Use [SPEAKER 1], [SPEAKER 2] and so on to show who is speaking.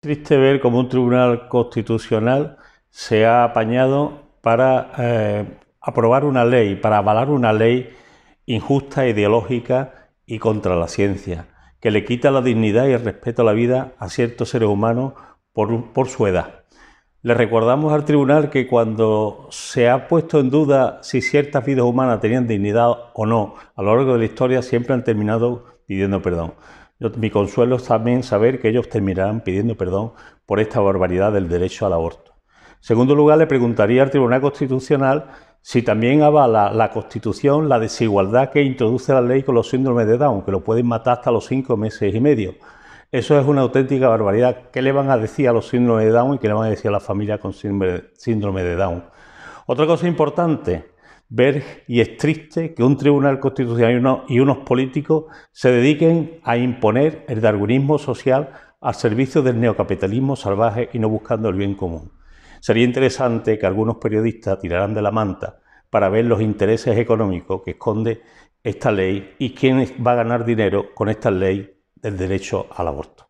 [SPEAKER 1] triste ver cómo un tribunal constitucional se ha apañado para eh, aprobar una ley, para avalar una ley injusta, ideológica y contra la ciencia, que le quita la dignidad y el respeto a la vida a ciertos seres humanos por, por su edad. Le recordamos al tribunal que cuando se ha puesto en duda si ciertas vidas humanas tenían dignidad o no, a lo largo de la historia siempre han terminado pidiendo perdón mi consuelo es también saber que ellos terminarán pidiendo perdón por esta barbaridad del derecho al aborto. En segundo lugar, le preguntaría al Tribunal Constitucional si también avala la Constitución la desigualdad que introduce la ley con los síndromes de Down, que lo pueden matar hasta los cinco meses y medio. Eso es una auténtica barbaridad. ¿Qué le van a decir a los síndromes de Down y qué le van a decir a la familia con síndrome de Down? Otra cosa importante, ver y es triste que un tribunal constitucional y unos políticos se dediquen a imponer el darwinismo social al servicio del neocapitalismo salvaje y no buscando el bien común. Sería interesante que algunos periodistas tiraran de la manta para ver los intereses económicos que esconde esta ley y quién va a ganar dinero con esta ley del derecho al aborto.